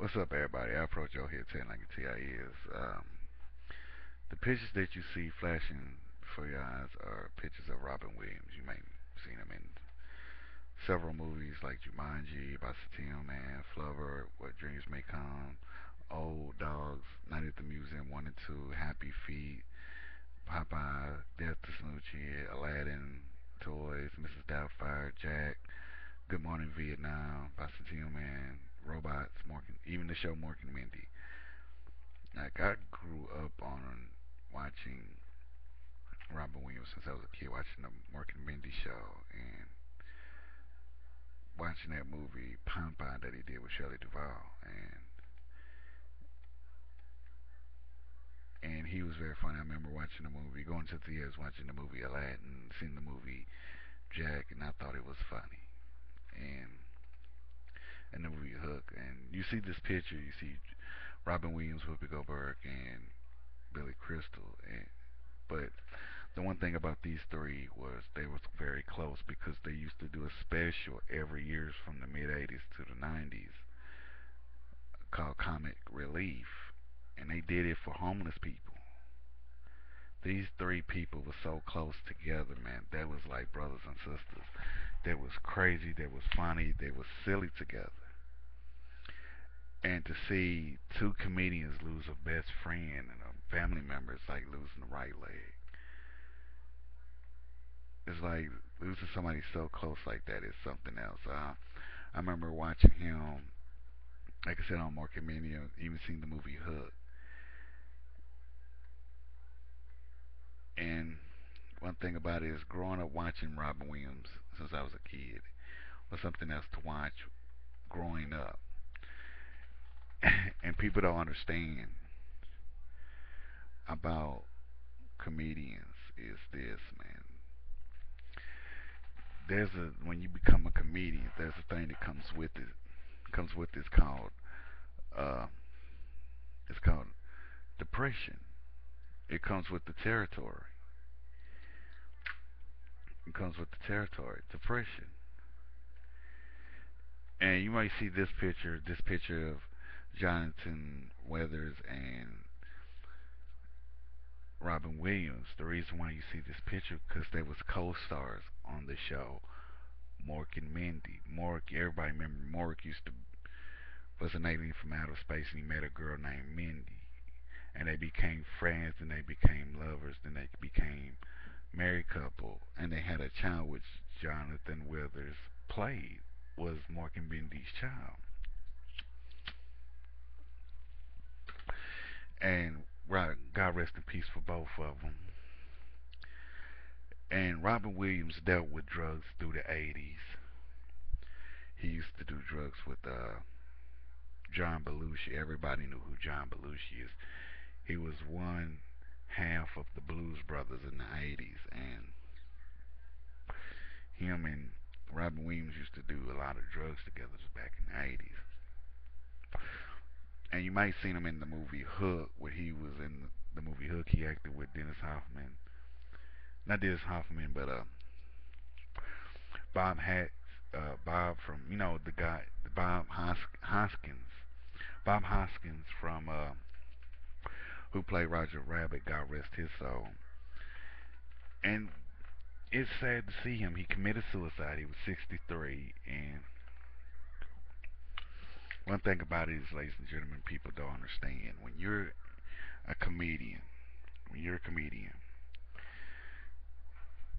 What's up, everybody? Afro Joe here, telling like a TI is. Um, the pictures that you see flashing before your eyes are pictures of Robin Williams. You may have seen him in several movies like Jumanji, Bicentennial Man, Flubber, What Dreams May Come, Old Dogs, Night at the Museum 1 and 2, Happy Feet, Popeye, Death to Smoochy, Aladdin, Toys, Mrs. Doubtfire, Jack, Good Morning Vietnam, Bicentennial Man, Robots, Mork, even the show Mork and Mindy. Like I grew up on watching Robin Williams since I was a kid, watching the Mork and Mindy show and watching that movie Popeye that he did with Shelley Duvall and and he was very funny. I remember watching the movie, going to the theaters, watching the movie Aladdin, seeing the movie Jack, and I thought it was funny. And and the movie Hook. And you see this picture, you see Robin Williams, Whoopi Goldberg, and Billy Crystal. And, but the one thing about these three was they was very close because they used to do a special every year from the mid 80s to the 90s called Comic Relief. And they did it for homeless people. These three people were so close together, man. They was like brothers and sisters. They was crazy. They was funny. They was silly together and to see two comedians lose a best friend and a family member it's like losing the right leg. It's like losing somebody so close like that is something else. Uh, I remember watching him like I said on Mork and Mindy even seeing the movie Hook. And one thing about it is growing up watching Robin Williams since I was a kid was something else to watch growing up and people don't understand about comedians is this, man. There's a when you become a comedian, there's a thing that comes with it. Comes with it's called uh, it's called depression. It comes with the territory. It comes with the territory, depression. And you might see this picture, this picture of Jonathan Weathers and Robin Williams. The reason why you see this picture because they was co-stars on the show. Mork and Mindy. Mork, everybody remember Mork used to was an alien from outer space and he met a girl named Mindy. And they became friends and they became lovers. Then they became married couple and they had a child which Jonathan Weathers played was Mork and Mindy's child. And God rest in peace for both of them. And Robin Williams dealt with drugs through the 80s. He used to do drugs with uh, John Belushi. Everybody knew who John Belushi is. He was one half of the Blues Brothers in the 80s, and him and Robin Williams used to do a lot of drugs together back in the 80s and you might seen him in the movie Hook, where he was in the movie Hook. He acted with Dennis Hoffman, not Dennis Hoffman, but uh, Bob Hat, uh, Bob from you know the guy, Bob Hoskins, Bob Hoskins from uh, who played Roger Rabbit. God rest his soul. And it's sad to see him. He committed suicide. He was 63, and one thing about it is, ladies and gentlemen, people don't understand. When you're a comedian, when you're a comedian,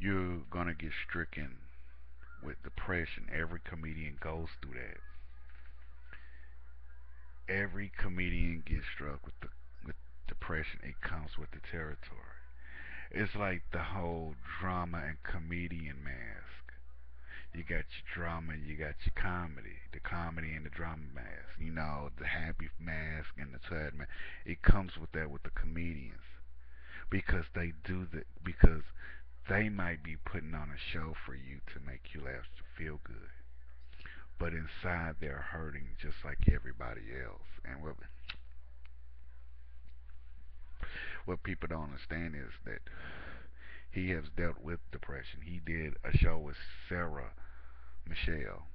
you're going to get stricken with depression. Every comedian goes through that. Every comedian gets struck with the with depression. It comes with the territory. It's like the whole drama and comedian mask. You got your drama, and you got your comedy, the comedy and the drama mask. You know, the happy mask and the sad mask. It comes with that with the comedians because they do that because they might be putting on a show for you to make you laugh to feel good. But inside they're hurting just like everybody else. And what what people don't understand is that he has dealt with depression. He did a show with Sarah Michelle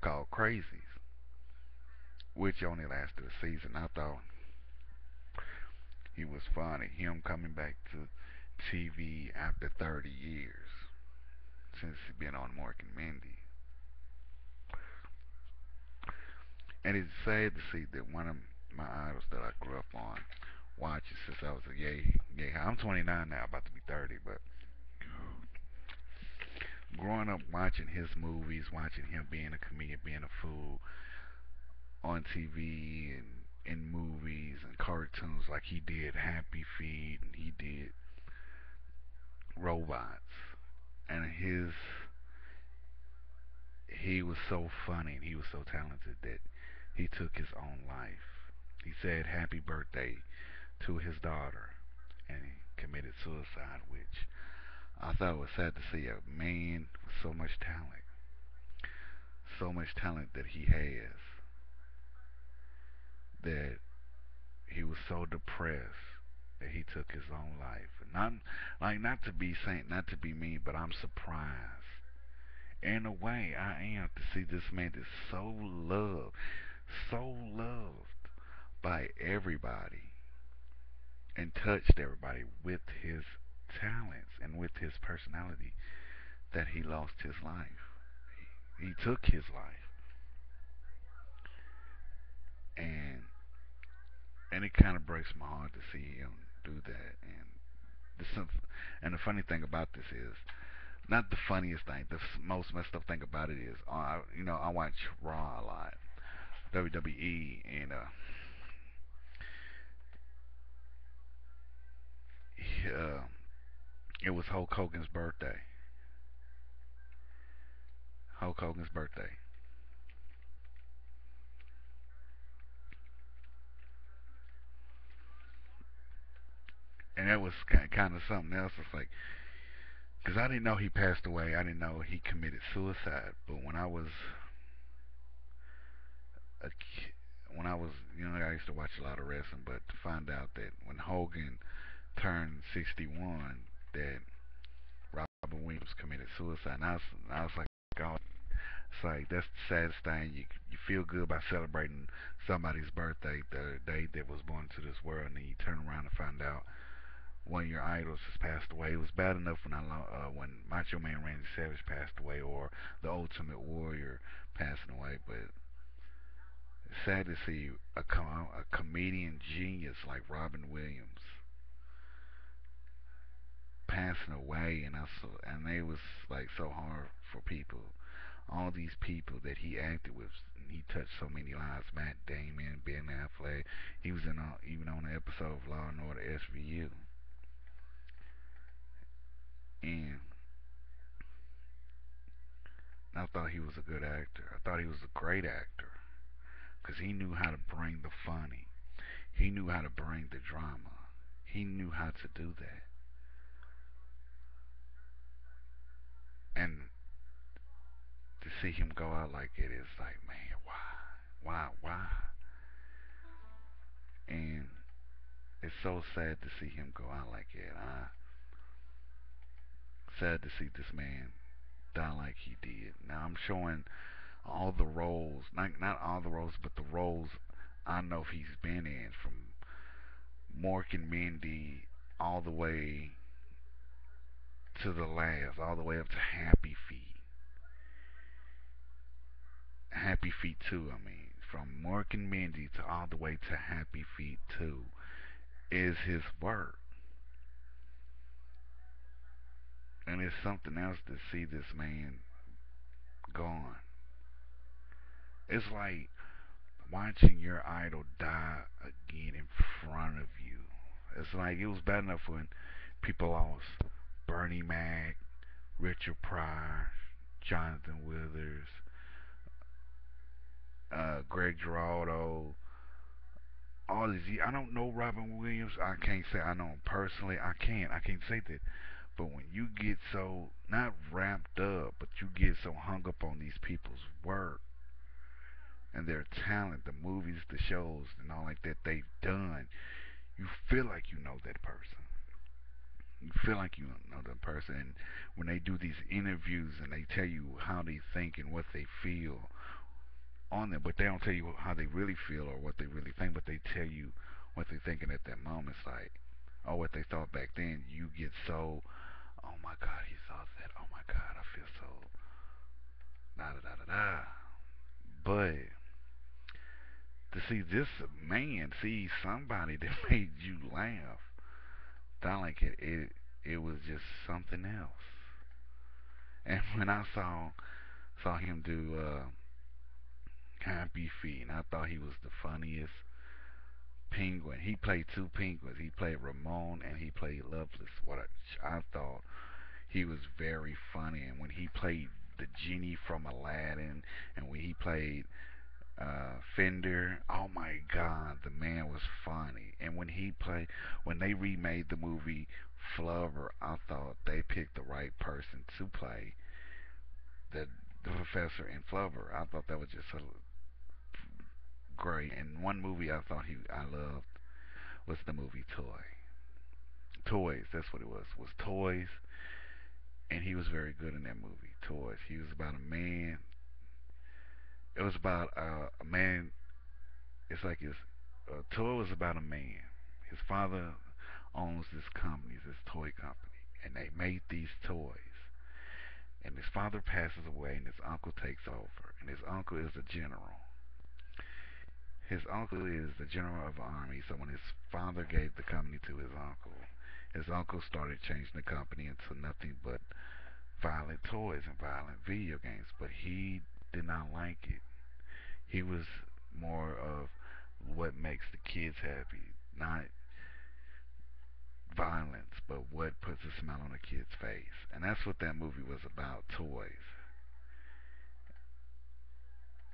called Crazies. which only lasted a season. I thought he was funny. Him coming back to TV after 30 years since he's been on Mork and Mindy. And it's sad to see that one of my idols that I grew up on, watching since I was a yay, yay. I'm 29 now, about to be 30, but growing up watching his movies, watching him being a comedian, being a fool on TV and in movies and cartoons, like he did Happy Feet and he did Robots, and his he was so funny and he was so talented that he took his own life. He said happy birthday to his daughter and he committed suicide, which I thought was sad to see a man with so much talent, so much talent that he has, that he was so depressed that he took his own life. Not like not to be saint, not to be mean, but I'm surprised. In a way, I am to see this man that's so loved, so loved by everybody, and touched everybody with his talents and with his personality that he lost his life. He, he took his life. And and it kind of breaks my heart to see him do that. And the and the funny thing about this is, not the funniest thing. The most messed up thing about it is, uh, you know, I watch Raw a lot, WWE, and uh, it was Hulk Hogan's birthday. Hulk Hogan's birthday. And that was kind of something else. It's like, because I didn't know he passed away. I didn't know he committed suicide. But when I was a kid, when I was, you know, I used to watch a lot of wrestling, but to find out that when Hogan turned 61, that suicide. And I was, I was like, God, it's like that's the saddest thing. You you feel good by celebrating somebody's birthday, the day that was born to this world, and then you turn around and find out one of your idols has passed away. It was bad enough when I uh, when Macho Man Randy Savage passed away, or the Ultimate Warrior passing away, but it's sad to see a, com- a comedian genius like Robin Williams passing away, and I saw, and it was like so hard for people. All these people that he acted with, he touched so many lives. Matt Damon, Ben Affleck. He was in a, even on an episode of Law and Order SVU. And I thought he was a good actor. I thought he was a great actor because he knew how to bring the funny. He knew how to bring the drama. He knew how to do that. And to see him go out like it is like, man, why? Why? Why? And it's so sad to see him go out like it. I sad to see this man die like he did. Now I'm showing all the roles, not not all the roles, but the roles I know he's been in from Mork and Mindy all the way to the last, all the way up to Happy Feet. Happy Feet 2, I mean, from Mork and Mindy to all the way to Happy Feet 2 is his work. And it's something else to see this man gone. It's like watching your idol die again in front of you. It's like it was bad enough when people lost Bernie Mac, Richard Pryor, Jonathan Withers, uh, Greg Giraldo, all these. I don't know Robin Williams. I can't say I know him personally. I can't. I can't say that. But when you get so not ramped up, but you get so hung up on these people's work and their talent, the movies, the shows, and all like that they've done, you feel like you know that person. You feel like you know that person. And when they do these interviews and they tell you how they think and what they feel, on them, but they don't tell you how they really feel or what they really think, but they tell you what they're thinking at that moment. Like, or what they thought back then. You get so, oh my God, he thought that. Oh my God, I feel so, da da da da da. But to see this man see somebody that made you laugh, that like it, it, it was just something else. And when I saw saw him do uh, Happy Feet, and I thought he was the funniest penguin. He played two penguins. He played Ramon and he played Lovelace. What I, I thought he was very funny. And when he played the genie from Aladdin, and when he played uh, Fender, oh my God, the man was funny. When he played, when they remade the movie Flubber, I thought they picked the right person to play the the professor in Flubber. I thought that was just a great. And one movie I thought he I loved was the movie Toy. Toys, that's what it was. Was Toys, and he was very good in that movie. Toys. He was about a man. It was about uh, a man. It's like his uh, toy was about a man. His father owns this company, this toy company, and they made these toys. And his father passes away, and his uncle takes over, and his uncle is a general his uncle is the general of the army, so when his father gave the company to his uncle, his uncle started changing the company into nothing but violent toys and violent video games. But he did not like it. He was more of what makes the kids happy, not violence, but what puts a smile on a kid's face. And that's what that movie was about, toys.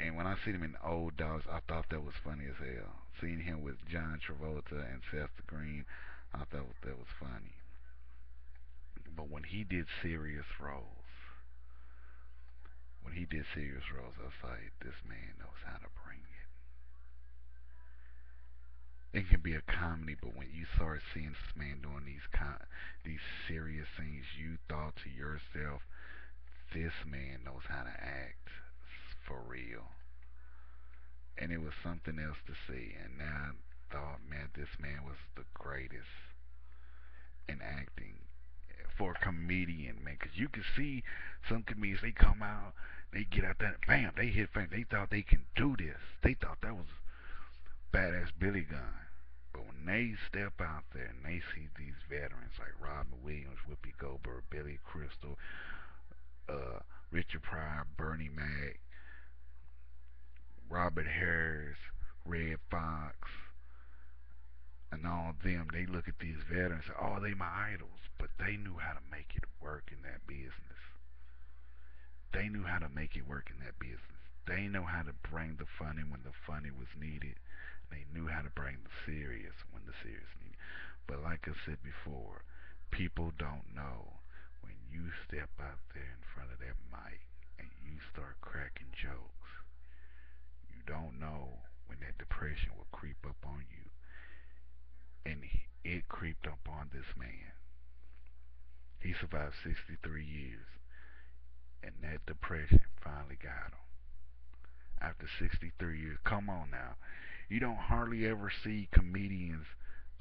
And when I seen him in Old Dogs, I thought that was funny as hell. Seeing him with John Travolta and Seth Green, I thought that was funny. But when he did serious roles, when he did serious roles, I was like, this man knows how to bring it. It can be a comedy, but when you start seeing this man doing these con- these serious things, you thought to yourself, this man knows how to act for real. And it was something else to see. And now I thought, man, this man was the greatest in acting for a comedian, man. Because you can see some comedians, they come out, they get out there, bam, they hit fame. They thought they can do this. They thought that was badass Billy Gunn. But when they step out there and they see these veterans like Robin Williams, Whoopi Goldberg, Billy Crystal, uh, Richard Pryor, Bernie Mac, Robert Harris, Redd Foxx, and all of them, they look at these veterans and say, oh, they my idols. But they knew how to make it work in that business. They knew how to make it work in that business. They know how to bring the funny when the funny was needed. They knew how to bring the serious when the serious needed. But like I said before, people don't know when you step out there in front of that mic and you start cracking jokes you don't know when that depression will creep up on you. And it creeped up on this man. He survived 63 years, and that depression finally got him. After 63 years, come on now. You don't hardly ever see comedians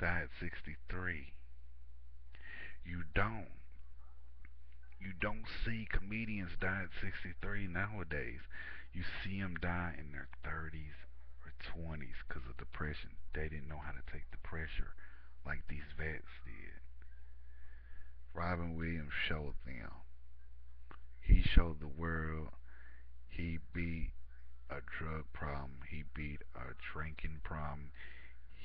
die at 63. You don't. You don't see comedians die at 63 nowadays. You see them die in their 30s or 20s because of depression. They didn't know how to take the pressure like these vets did. Robin Williams showed them. He showed the world he beat a drug problem. He drinking problem.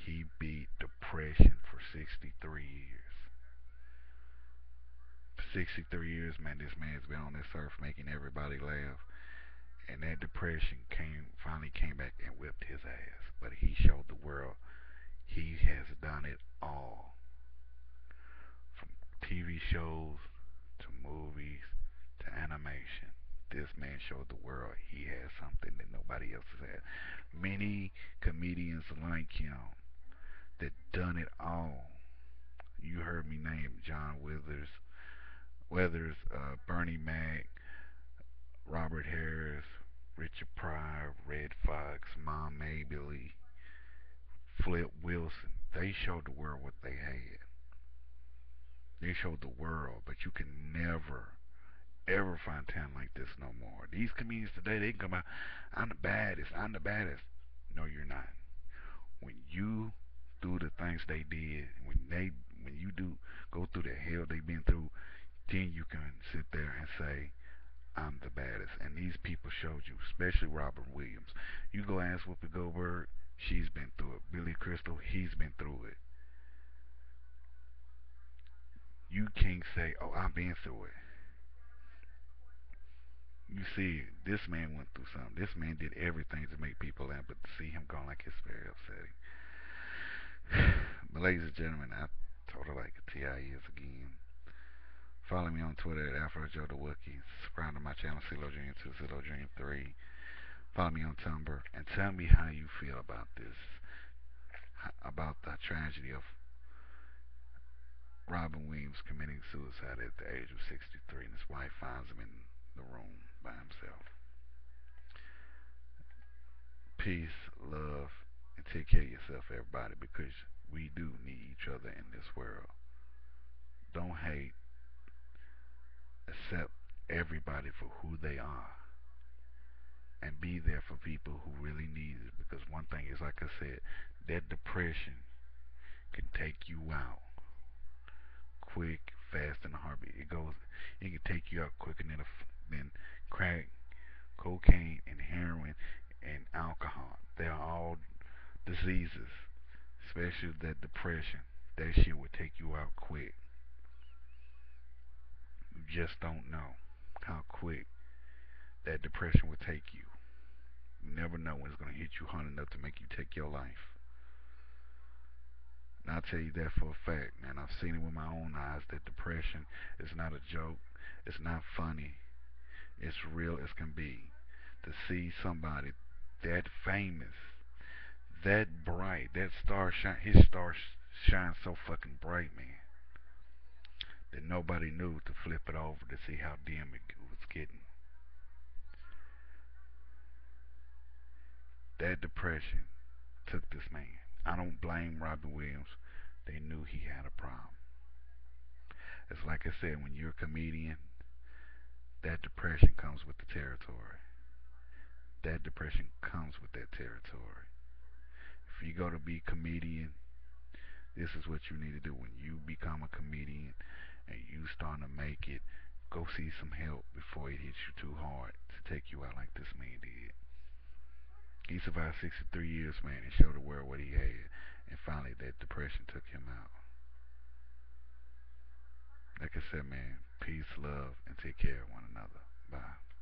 He beat depression for 63 years. 63 years, man, this man's been on this earth making everybody laugh and that depression came finally came back and whipped his ass. But he showed the world he has done it all. From TV shows to movies to animation. This man showed the world he has something that nobody else has had. Many comedians like him that done it all. You heard me name John Withers, Weathers, uh, Bernie Mac, Robert Harris, Richard Pryor, Redd Foxx, Mom Mabley, Flip Wilson. They showed the world what they had. They showed the world, but you can never, ever find talent like this no more. These comedians today, they can come out, I'm the baddest, I'm the baddest. No, you're not. When you do the things they did, when they, when you do go through the hell they've been through, then you can sit there and say, I'm the baddest. And these people showed you, especially Robin Williams. You go ask Whoopi Goldberg, she's been through it. Billy Crystal, he's been through it. You can't say, oh, I've been through it. You see, this man went through something. This man did everything to make people laugh, but to see him gone like it's very upsetting. but ladies and gentlemen, I told her like a TI is again. Follow me on Twitter at AfroJoe the Wookie. Subscribe to my channel, CeeLo Jr. 2, CeeLo Jr. 3. Follow me on Tumblr and tell me how you feel about this, about the tragedy of Robin Williams committing suicide at the age of 63 and his wife finds him in the room by himself. Peace, love, and take care of yourself, everybody, because we do need each other in this world. Don't hate. Accept everybody for who they are. And be there for people who really need it. Because one thing is, like I said, that depression can take you out quick, fast, and a heartbeat. It goes, it can take you out quicker than a, than crack, cocaine, and heroin, and alcohol. They are all diseases, especially that depression. That shit will take you out quick. You just don't know how quick that depression will take you. You never know when it's going to hit you hard enough to make you take your life. And I'll tell you that for a fact, man. I've seen it with my own eyes that depression is not a joke. It's not funny. It's real as can be. To see somebody that famous, that bright, that star shine, his star shines so fucking bright, man, that nobody knew to flip it over to see how dim it was getting. That depression took this man. I don't blame Robin Williams. They knew he had a problem. It's like I said, when you're a comedian, that depression comes with the territory. That depression comes with that territory. If you go to be comedian, this is what you need to do. When you become a comedian and you start to make it, go see some help before it hits you too hard to take you out like this man did. He survived 63 years, man, and showed the world what he had. And finally, that depression took him out. Like I said, man, peace, love, and take care of one another. Bye.